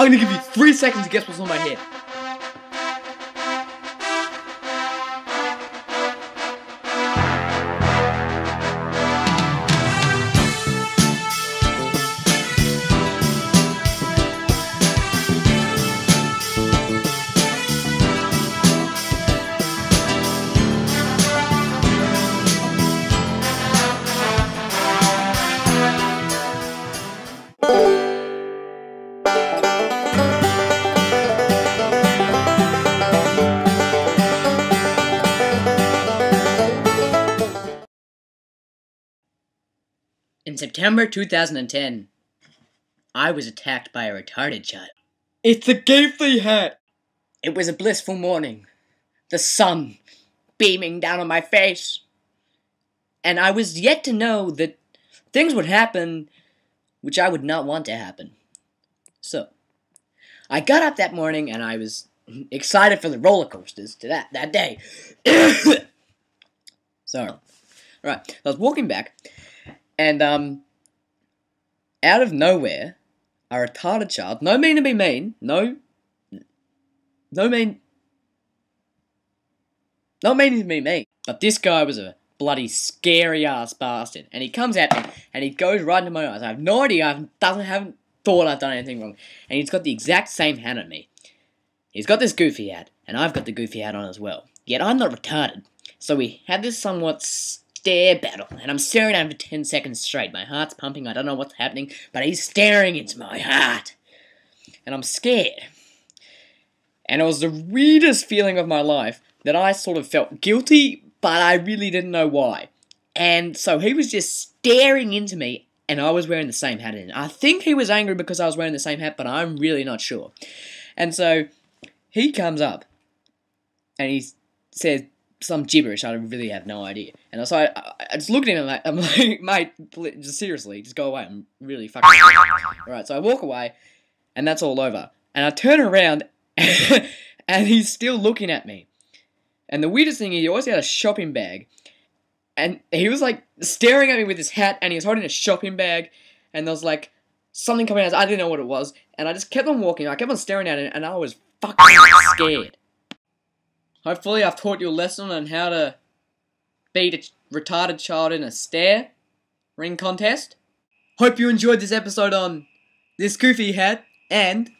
I'm gonna give you three seconds to guess what's on my head. In September 2010, I was attacked by a retarded child. It's a Goofy hat. It was a blissful morning, the sun beaming down on my face. And I was yet to know that things would happen which I would not want to happen. So, I got up that morning and I was excited for the roller coasters to that, that day. Sorry. Right, I was walking back and, um, out of nowhere, a retarded child, no mean to be mean, no, no mean, not meaning to be mean, but this guy was a bloody scary ass bastard, and he comes at me, and he goes right into my eyes. I have no idea, I doesn't haven't thought I've done anything wrong, and he's got the exact same hat on me. He's got this goofy hat, and I've got the goofy hat on as well. Yet I'm not retarded, so we had this somewhat stare battle, and I'm staring at him for 10 seconds straight. My heart's pumping, I don't know what's happening, but he's staring into my heart. And I'm scared. And it was the weirdest feeling of my life that I sort of felt guilty, but I really didn't know why. And so he was just staring into me, and I was wearing the same hat. And I think he was angry because I was wearing the same hat, but I'm really not sure. And so he comes up, and he says, some gibberish. I really have no idea. And so I, I just looked at him. Like, I'm like, mate, just seriously, just go away. I'm really fucking. All right, so I walk away, and that's all over. And I turn around, and he's still looking at me. And the weirdest thing is, he always had a shopping bag, and he was like staring at me with his hat, and he was holding a shopping bag, and there was like something coming out. I didn't know what it was, and I just kept on walking. I kept on staring at it, and I was fucking scared. Hopefully, I've taught you a lesson on how to beat a retarded child in a stare ring contest. Hope you enjoyed this episode on this goofy hat and